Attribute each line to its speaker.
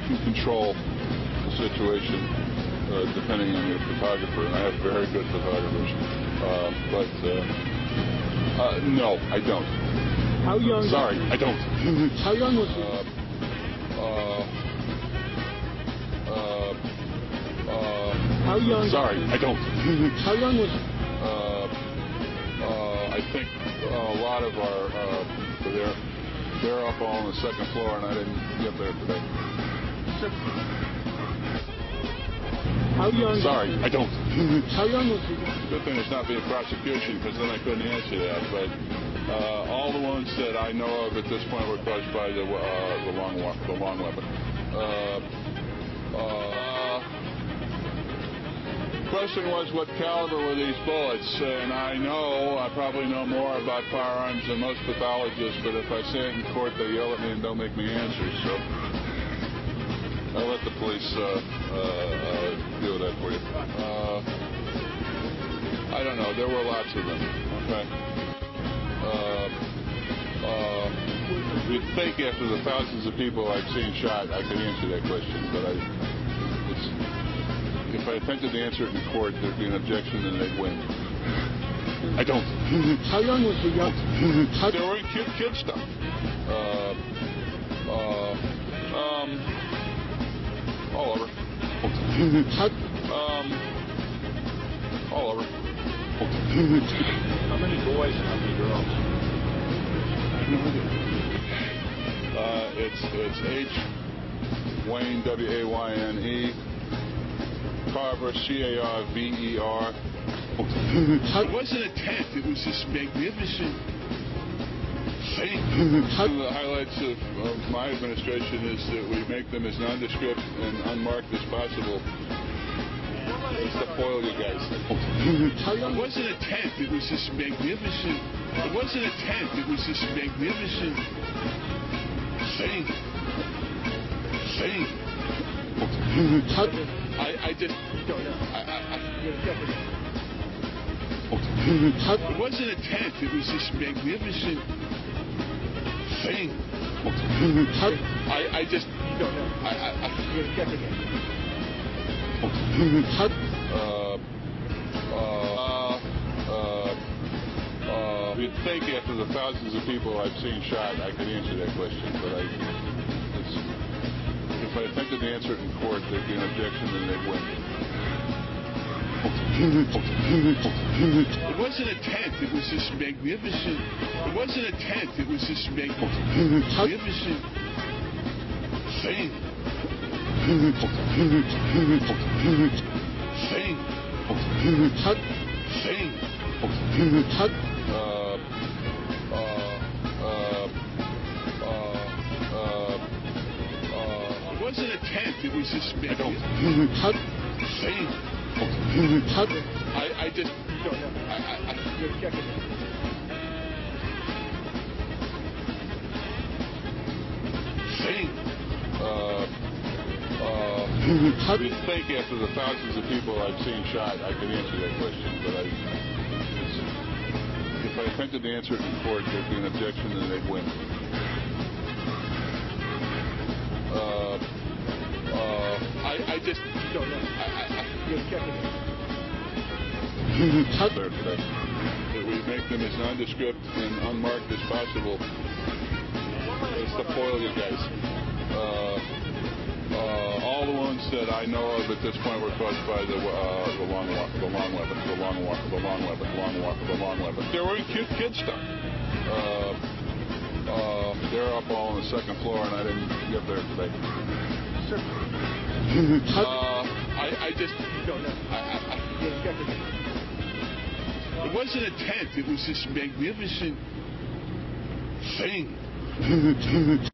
Speaker 1: can control the situation uh, depending on your photographer, and I have very good photographers. Uh, but uh, uh, no, I don't.
Speaker 2: How young?
Speaker 1: Sorry, I don't.
Speaker 2: How young was he?
Speaker 1: Uh, uh, uh, uh,
Speaker 2: How young?
Speaker 1: sorry, I don't.
Speaker 2: How young was he?
Speaker 1: Uh, uh, I think a lot of our uh, they're they're up all on the second floor, and I didn't get there today.
Speaker 2: How young?
Speaker 1: Sorry, I don't.
Speaker 2: How young was he?
Speaker 1: Good thing it's not being prosecution, because then I couldn't answer that. But uh, all the ones that I know of at this point were caused by the uh, the long the long weapon. Uh, uh, question was what caliber were these bullets, and I know I probably know more about firearms than most pathologists, but if I say it in court, they yell at me and don't make me answer. So I'll let the police uh, uh, uh, deal with that for you. Uh, I don't know. There were lots of them. Okay. Uh, uh, you'd think after the thousands of people I've seen shot, I could answer that question, but I, it's, if I attempted to answer it in court, there'd be an objection and they'd win. I don't.
Speaker 2: How young was the young?
Speaker 1: They were in kid, kid stuff. Uh, uh, um, all over. Um, all over.
Speaker 2: how many boys and how many girls?
Speaker 1: Uh, it's it's H Wayne W A Y N E Carver C A R V E R.
Speaker 3: It wasn't a tent. It was this magnificent
Speaker 1: One of the highlights of, of my administration is that we make them as nondescript and unmarked as possible. It's to foil you guys.
Speaker 3: It
Speaker 2: was
Speaker 3: wasn't a tent. It was this magnificent. It wasn't a tent. It was this magnificent thing. Thing. I, I just. I, I, it wasn't a tent. It was this magnificent thing. I, I just. I, I, I,
Speaker 2: how,
Speaker 1: Uh, uh, uh, uh, you'd think after the thousands of people I've seen shot, I could answer that question, but I, it's, if I attempted to answer it in court, there'd be an objection and they'd win.
Speaker 3: It wasn't a tent. It was this magnificent. It wasn't a tent. It was this mag- magnificent thing. Thing. Thing.
Speaker 1: Uh, uh, uh, uh, uh, uh,
Speaker 3: It wasn't a tent. It was this magnificent thing.
Speaker 2: How,
Speaker 3: I, I just. I, I, I, thing.
Speaker 1: uh, uh,
Speaker 2: how, do
Speaker 1: You'd think after the thousands of people I've seen shot, I could answer that question, but I, if I attempted to answer it in court, there'd be an objection and they'd win. Uh, uh,
Speaker 3: I, I just. I, I,
Speaker 1: There today. That we make them as nondescript and unmarked as possible. It's to foil you guys. Uh, uh, all the ones that I know of at this point were caused by the uh, the long the long weapon, the long wa- the long weapon, long wa- the long weapon. They were in kid stuff. Uh, uh, they're up all on the second floor, and I didn't get there today.
Speaker 2: how,
Speaker 3: uh, I, just. I, I, it wasn't a tent. It was this magnificent thing.